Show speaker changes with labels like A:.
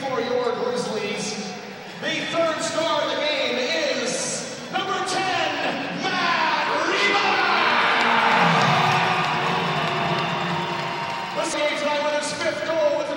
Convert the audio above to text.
A: For your Grizzlies, the third star of the game is number 10, Matt fifth goal